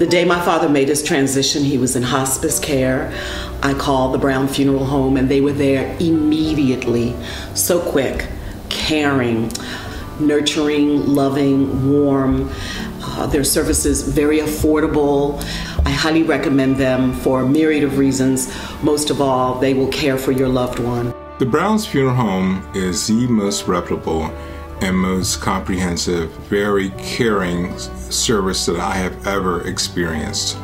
The day my father made his transition, he was in hospice care. I called the Brown Funeral Home and they were there immediately. So quick, caring, nurturing, loving, warm. Uh, their services very affordable. I highly recommend them for a myriad of reasons. Most of all, they will care for your loved one. The Browns Funeral Home is the most reputable and most comprehensive, very caring service that I have ever experienced.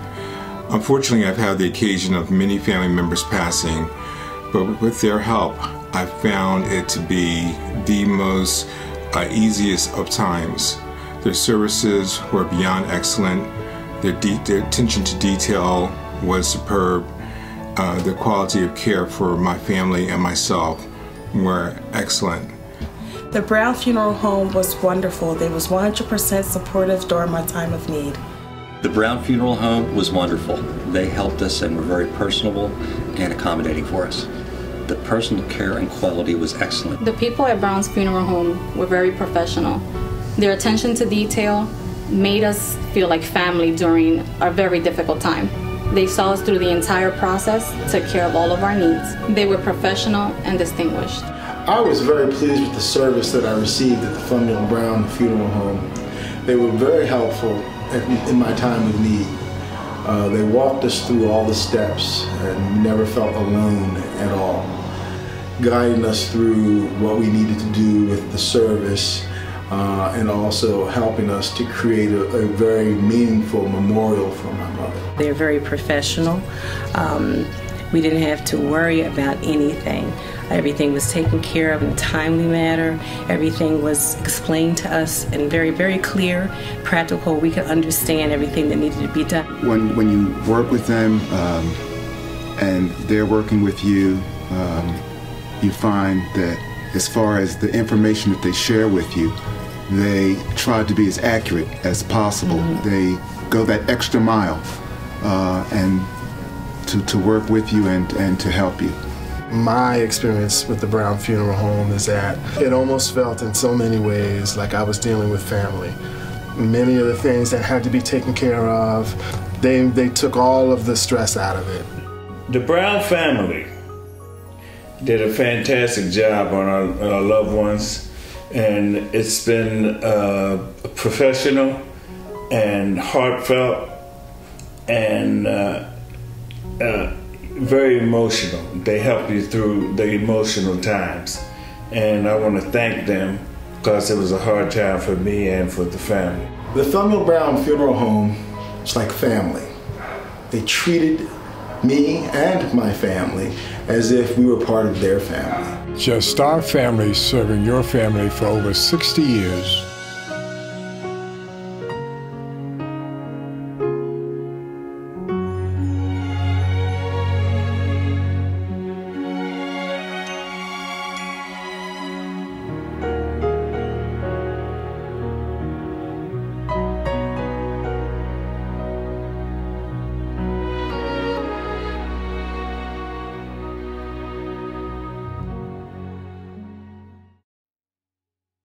Unfortunately, I've had the occasion of many family members passing, but with their help, I've found it to be the most uh, easiest of times. Their services were beyond excellent. Their, their attention to detail was superb. Uh, the quality of care for my family and myself were excellent. The Brown Funeral Home was wonderful. They was 100% supportive during my time of need. The Brown Funeral Home was wonderful. They helped us and were very personable and accommodating for us. The personal care and quality was excellent. The people at Brown's Funeral Home were very professional. Their attention to detail made us feel like family during a very difficult time. They saw us through the entire process, took care of all of our needs. They were professional and distinguished. I was very pleased with the service that I received at the Thundell Brown Funeral Home. They were very helpful in my time of need. Uh, they walked us through all the steps and never felt alone at all, guiding us through what we needed to do with the service uh, and also helping us to create a, a, very meaningful memorial for my mother. They're very professional. Um, we didn't have to worry about anything. Everything was taken care of in a timely manner. Everything was explained to us in very, very clear, practical. We could understand everything that needed to be done. When, when you work with them um, and they're working with you, um, you find that as far as the information that they share with you, they try to be as accurate as possible. Mm -hmm. They go that extra mile uh, and to, to work with you and, and to help you. My experience with the Brown Funeral Home is that it almost felt in so many ways like I was dealing with family. Many of the things that had to be taken care of, they, they took all of the stress out of it. The Brown family did a fantastic job on our, our loved ones, and it's been uh, professional and heartfelt and uh, uh, very emotional. They help you through the emotional times. And I want to thank them because it was a hard time for me and for the family. The Thundell Brown Funeral Home is like family. They treated me and my family as if we were part of their family. Just our family serving your family for over 60 years